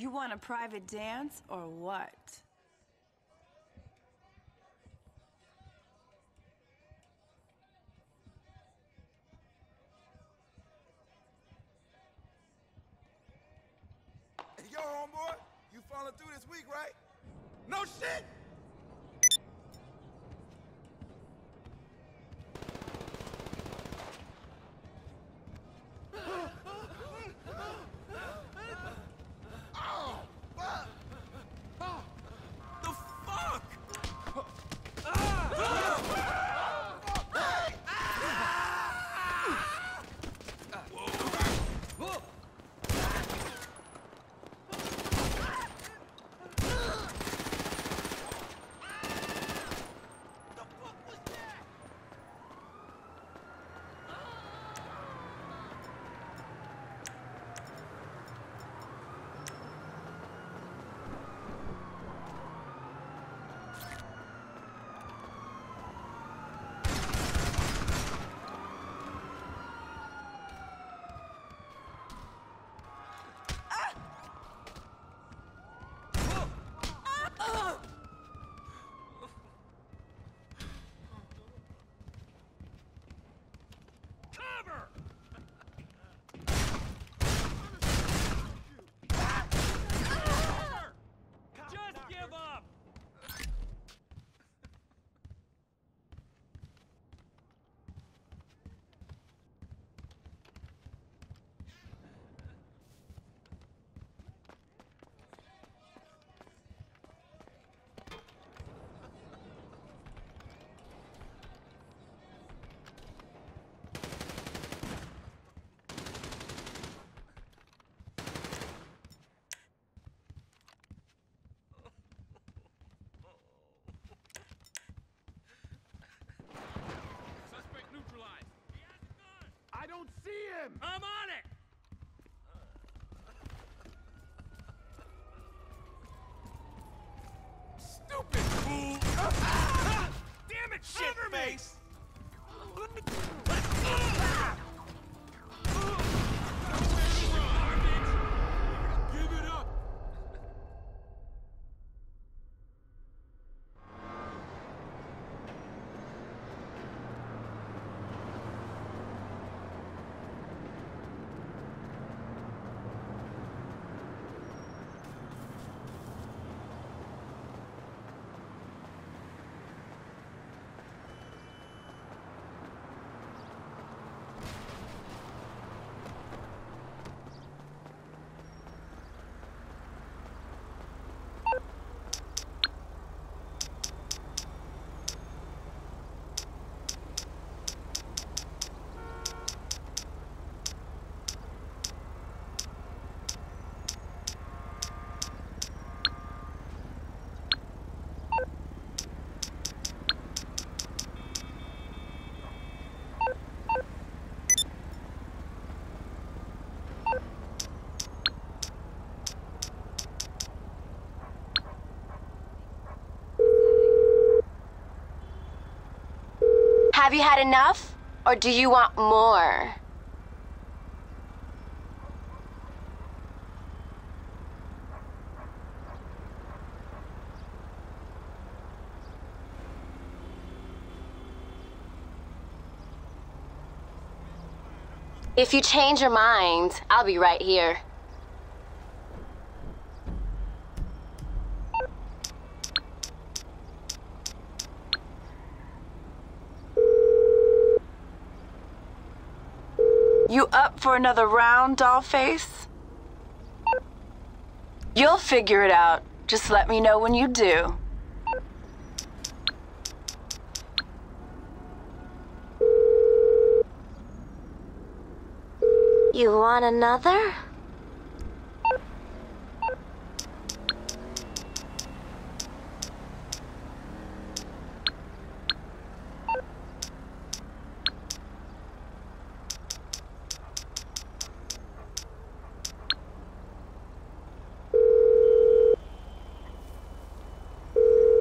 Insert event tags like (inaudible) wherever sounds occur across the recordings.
You want a private dance or what? Him! I'm on it! Stupid fool! Ah! Damn it, Shit face! Ah! Give it up! Have you had enough? Or do you want more? If you change your mind, I'll be right here. You up for another round, dollface? You'll figure it out. Just let me know when you do. You want another?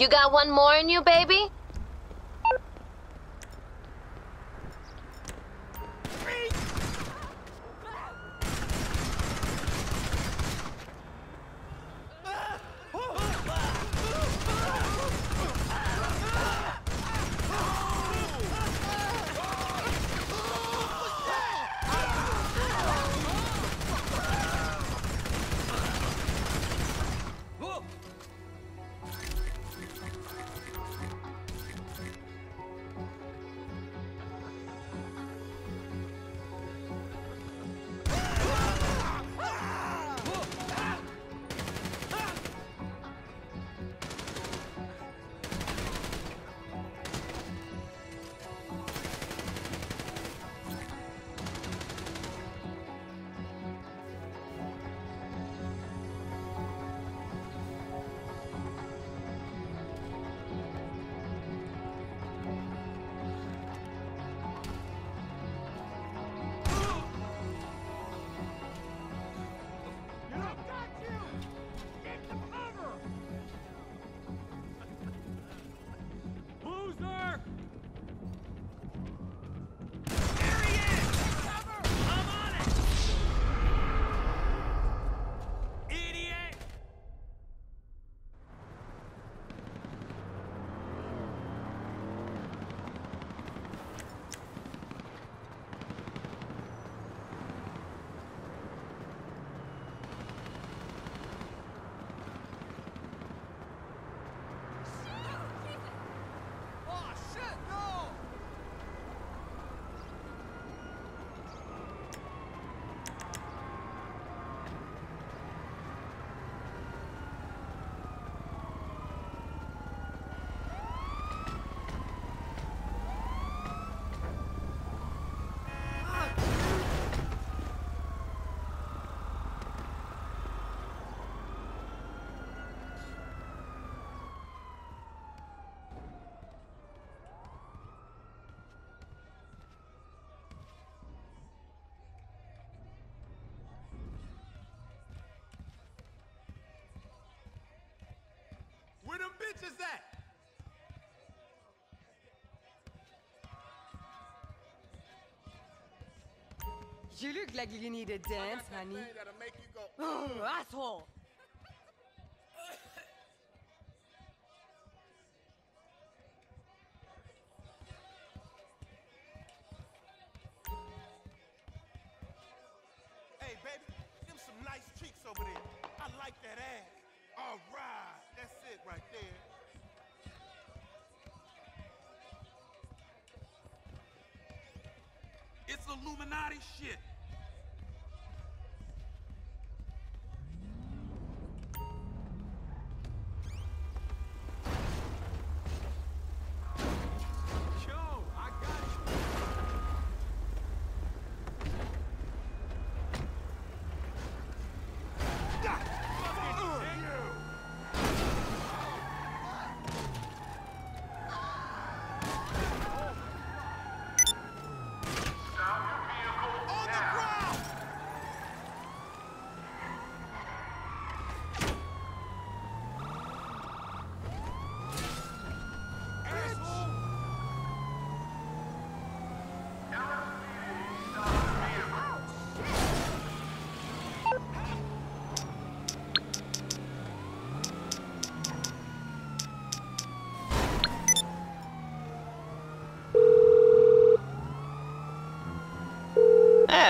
You got one more in you, baby? bitch is that? You look like you need a dance, honey. Go, (gasps) oh, asshole! It's Illuminati shit.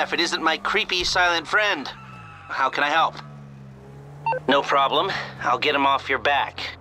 If it isn't my creepy silent friend. How can I help? No problem. I'll get him off your back.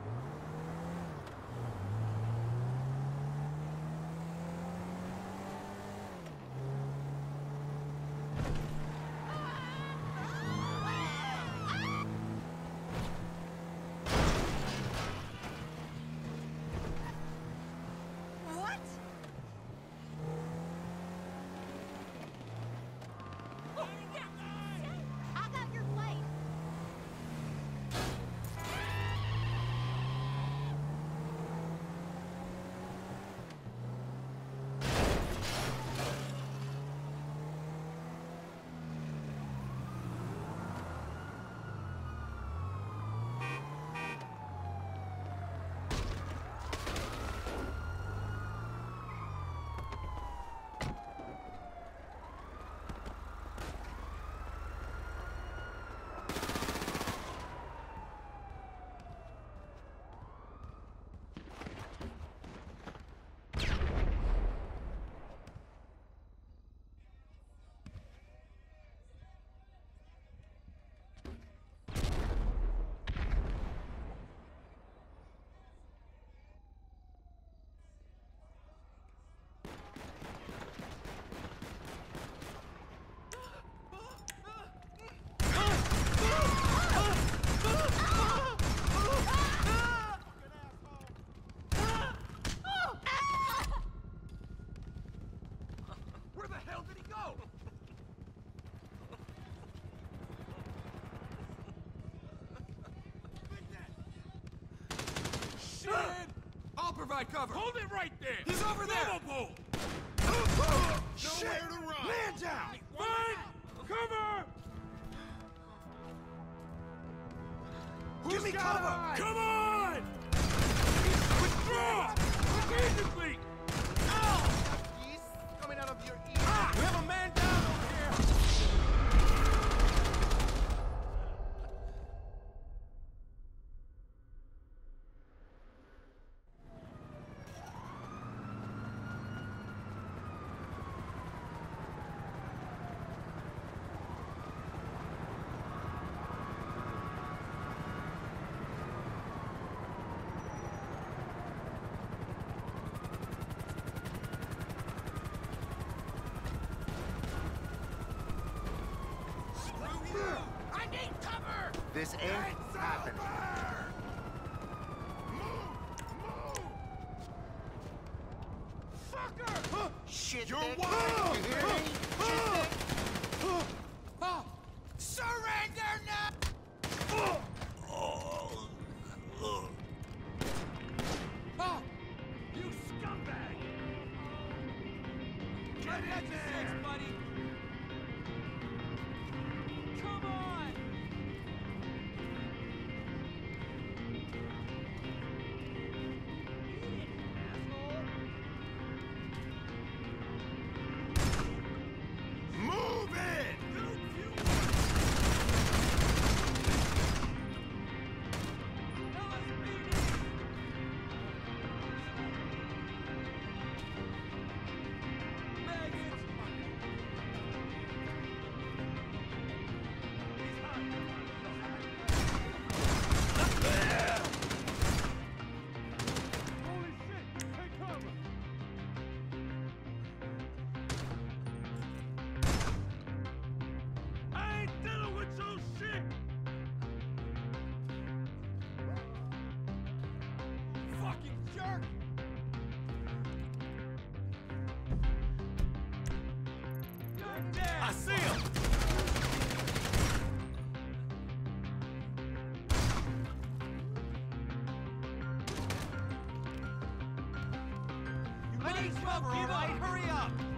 Provide cover. Hold it right there. He's over there. Nowhere to run. Land down! Find cover. Give me cover! Come on. This ain't happening. Fucker! Shit, You're Nick. wild! You hear me? Surrender now! You scumbag. Get in there, buddy. I see him! I need cover, all right? Hurry up!